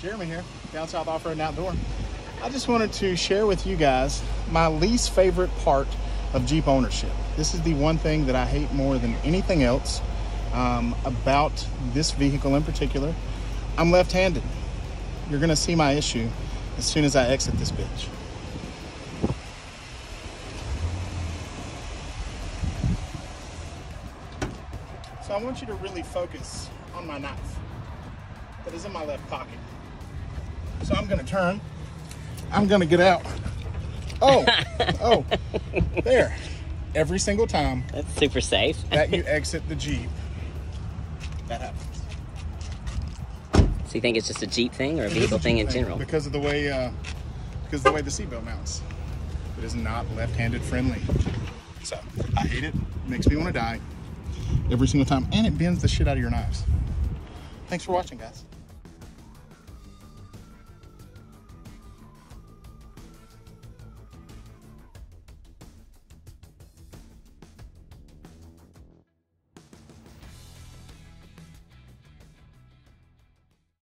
Jeremy here, Down South Off-Road and Outdoor. I just wanted to share with you guys my least favorite part of Jeep ownership. This is the one thing that I hate more than anything else um, about this vehicle in particular. I'm left-handed. You're gonna see my issue as soon as I exit this bitch. So I want you to really focus on my knife that is in my left pocket. So I'm gonna turn. I'm gonna get out. Oh, oh, there. Every single time That's super safe. that you exit the Jeep, that happens. So you think it's just a Jeep thing or a vehicle thing in general? Because of the way, uh, because of the way the seatbelt mounts. It is not left-handed friendly. So I hate it. Makes me want to die every single time, and it bends the shit out of your knives. Thanks for watching, guys.